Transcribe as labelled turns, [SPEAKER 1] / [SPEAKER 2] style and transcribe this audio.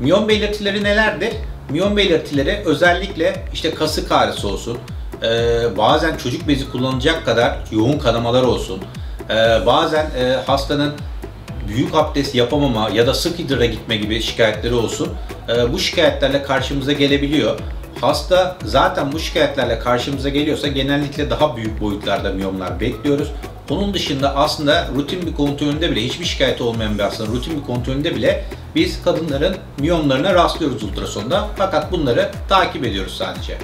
[SPEAKER 1] Miyon belirtileri nelerdir? Miyon belirtileri özellikle işte kasık ağrısı olsun, e, bazen çocuk bezi kullanacak kadar yoğun kanamalar olsun, e, bazen e, hastanın büyük abdest yapamama ya da sık idrara gitme gibi şikayetleri olsun. Bu şikayetlerle karşımıza gelebiliyor. Hasta zaten bu şikayetlerle karşımıza geliyorsa genellikle daha büyük boyutlarda miyomlar bekliyoruz. Onun dışında aslında rutin bir kontrolünde bile hiçbir şikayet olmayan bir hastanın rutin bir kontrolünde bile biz kadınların miyomlarına rastlıyoruz ultrasonda. Fakat bunları takip ediyoruz sadece.